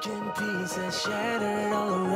Broken pieces shattered all around.